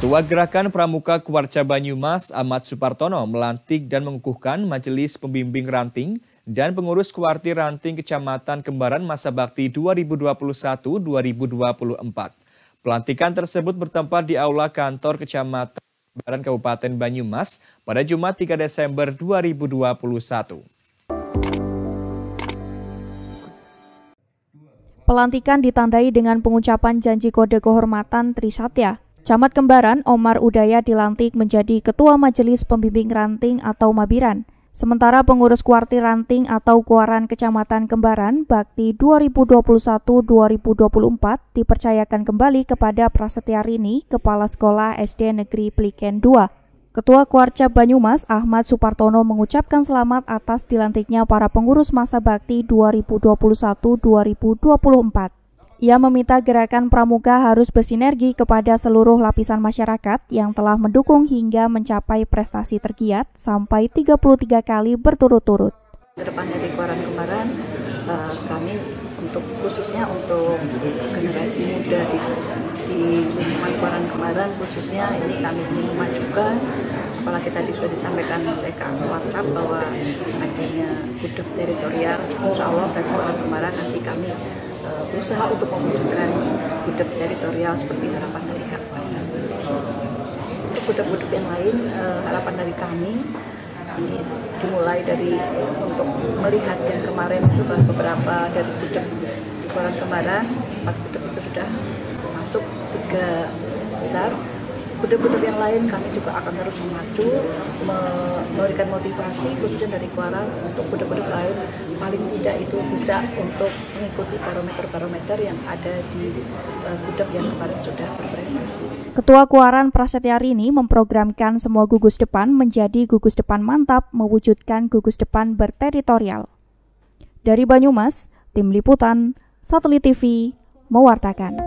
Ketua Gerakan Pramuka Kuarca Banyumas Ahmad Supartono melantik dan mengukuhkan Majelis Pembimbing Ranting dan pengurus Kuarti Ranting Kecamatan Kembaran Masa Bakti 2021-2024. Pelantikan tersebut bertempat di Aula Kantor Kecamatan Kembaran Kabupaten Banyumas pada Jumat 3 Desember 2021. Pelantikan ditandai dengan pengucapan janji kode kehormatan Trisatya. Camat Kembaran Omar Udaya dilantik menjadi Ketua Majelis Pembimbing Ranting atau Mabiran. Sementara pengurus Kuarti Ranting atau Kuaran Kecamatan Kembaran Bakti 2021-2024 dipercayakan kembali kepada Prasetya Rini, Kepala Sekolah SD Negeri Pliken 2. Ketua Kuarca Banyumas Ahmad Supartono mengucapkan selamat atas dilantiknya para pengurus masa bakti 2021-2024. Ia meminta gerakan pramuka harus bersinergi kepada seluruh lapisan masyarakat yang telah mendukung hingga mencapai prestasi tergiat sampai 33 kali berturut-turut. Depan dari Kemaran, uh, kami untuk khususnya untuk generasi muda di di Kuaran Kemaran khususnya ini kami ingin memajukan apalagi tadi sudah disampaikan oleh Kak Wacap bahwa adanya gudeg teritorial insya Allah dari Kuaran Kemaran nanti kami uh, berusaha untuk mewujudkan gudeg teritorial seperti harapan dari Kak Wacap untuk gudeg-gudeg yang lain uh, harapan dari kami ini dimulai dari untuk melihat yang kemarin itu beberapa dari gudeg di Kemaran empat gudeg itu sudah masuk tiga besar. Budak-budak yang lain kami juga akan terus memacu memberikan motivasi khususnya dari Kuara untuk budak-budak tidak itu bisa untuk mengikuti barometer-barometer yang ada di uh, budak yang kemarin sudah berprestasi. Ketua Kuaran Prasetya Rini memprogramkan semua gugus depan menjadi gugus depan mantap mewujudkan gugus depan berteritorial. Dari Banyumas, Tim Liputan, Satelit TV, mewartakan.